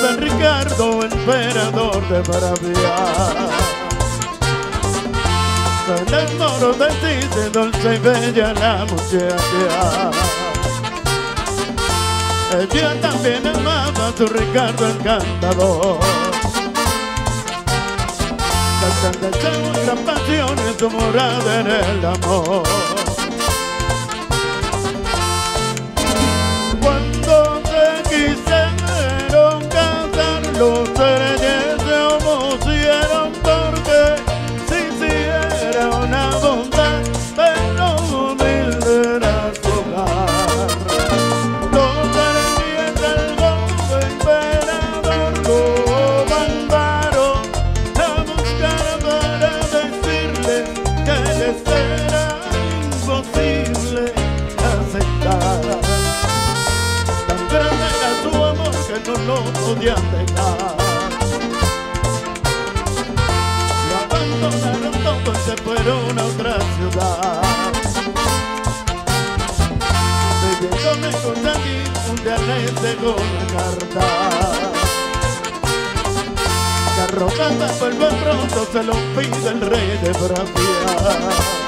San Ricardo, emperador de Maravilla se enamoró de ti, de dulce y bella la muchacha. Ella también amaba a tu Ricardo encantador. Las tantas gran pasión en tu morada en el amor. lo podían dejar. Lo abandonaron todo y se fueron a otra ciudad. Bebiéndome con aquí, un día les dejó una carta. Que arrogante vuelve pronto, se lo pide el rey de Bravia.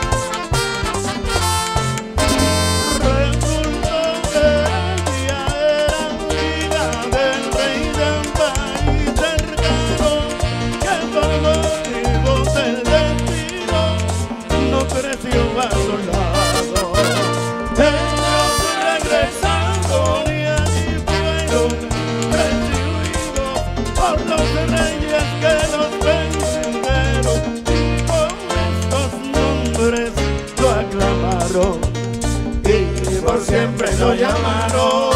y por siempre lo llamaron.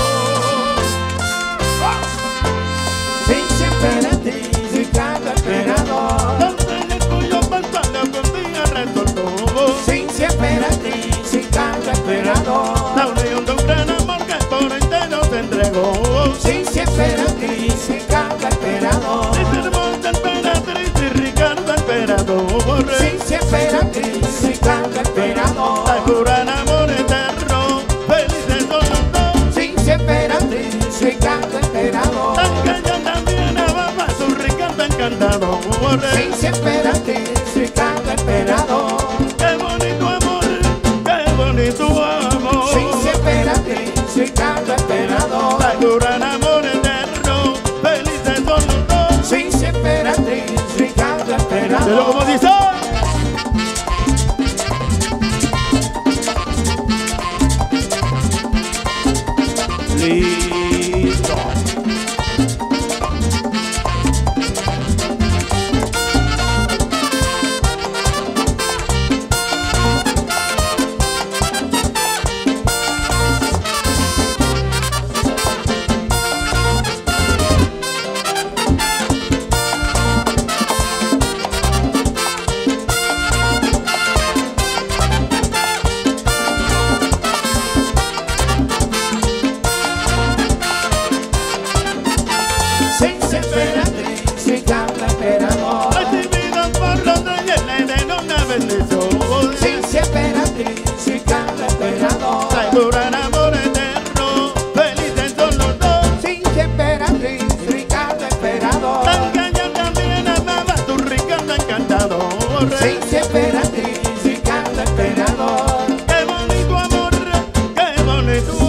C'est là de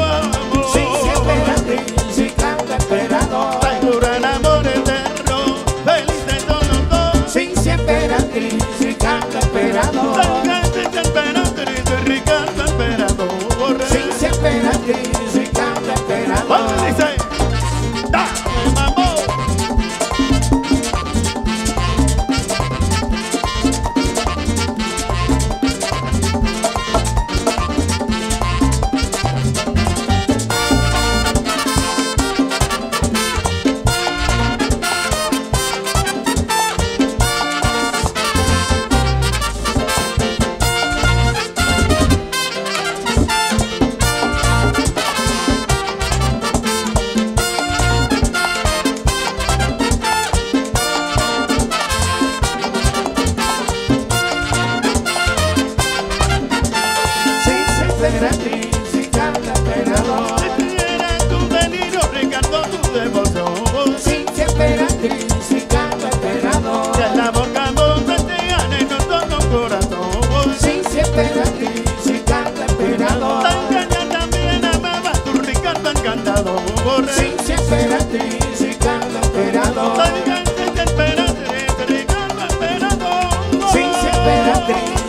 espérate, Ricardo esperado. Sin sí.